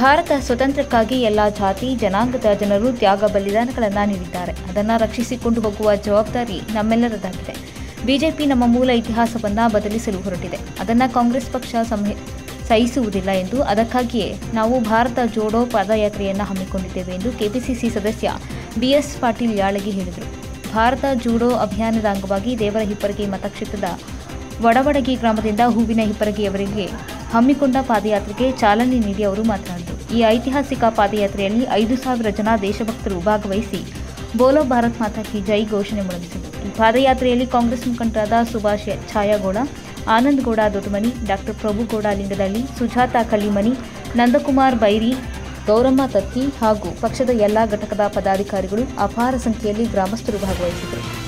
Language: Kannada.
ಭಾರತ ಸ್ವತಂತ್ರಕ್ಕಾಗಿ ಎಲ್ಲ ಜಾತಿ, ಜನಾಂಗದ ಜನರು ತ್ಯಾಗ ಬಲಿದಾನಗಳನ್ನು ನೀಡಿದ್ದಾರೆ. ಅದನ್ನು ರಕ್ಷಿಸಿಕೊಂಡು ಹೋಗುವ ಜವಾಬ್ದಾರಿ ನಮ್ಮೆಲ್ಲರದಾಗಿದೆ. ಬಿಜೆಪಿ ನಮ್ಮ ಮೂಲ ಇತಿಹಾಸವನ್ನು ಬದಲಿಸಲು ಹೊರಟಿದೆ. ಅದನ್ನು ಕಾಂಗ್ರೆಸ್ ಪಕ್ಷ ಸಂಹಿ ಸಹಿಸುವುದಿಲ್ಲ ಎಂದು ಅದಕ್ಕಾಗಿಯೇ ನಾವು ಭಾರತ ಜೋಡೋ ಪಾದಯಾತ್ರೆಯನ್ನು ಹಮ್ಮಿಕೊಂಡಿದ್ದೇವೆ ಎಂದು ಕೆಪಿಸಿಸಿ ಸದಸ್ಯ ಬಿಎಸ್ ಪಾಟೀಲ್ ಯಾಳಗಿ ಹೇಳಿದರು. ಭಾರತ ಜೂಡೋ ಅಭಿಯಾನದ ಅಂಗವಾಗಿ ದೇವರ ಹಿಪ್ಪರಗಿ ಮತಕ್ಷೇತ್ರದ ವಡವಡಗಿ ಗ್ರಾಮದಿಂದ ಹೂವಿನ ಹಿಪ್ಪರಗಿಯವರಿಗೆ ಹಮ್ಮಿಕೊಂಡ ಪಾದಯಾತ್ರೆಗೆ ಚಾಲನೆ ನೀಡಿ ಅವರು ಮಾತನಾಡಿದರು. ಈ ಐತಿಹಾಸಿಕ ಪಾದಯಾತ್ರೆಯಲ್ಲಿ ಐದು ಸಾವಿರ ಜನ ದೇಶಭಕ್ತರು ಭಾಗವಹಿಸಿ ಬೋಲೋ ಭಾರತ್ ಮಾತಾ ಕಿ ಜೈ ಘೋಷಣೆ ಮೊಳಗಿಸಿದರು. ಈ ಪಾದಯಾತ್ರೆಯಲ್ಲಿ ಕಾಂಗ್ರೆಸ್ ಮುಖಂಡರಾದ ಸುಭಾಷ್ ಛಾಯಾಗೌಡ, ಆನಂದ್ ಗೌಡ ದೊಡ್ಡಮನಿ, ಡಾಕ್ಟರ್ ಪ್ರಭುಗೌಡ ಲಿಂಗದಳ್ಳಿ ಸುಜಾತ ಕಲ್ಲಿಮನಿ, ನಂದಕುಮಾರ್ ಬೈರಿ, ಗೌರಮ್ಮ ತತ್ತಿ ಹಾಗೂ ಪಕ್ಷದ ಎಲ್ಲ ಘಟಕದ ಪದಾಧಿಕಾರಿಗಳು ಅಪಾರ ಸಂಖ್ಯೆಯಲ್ಲಿ ಗ್ರಾಮಸ್ಥರು ಭಾಗವಹಿಸಿದರು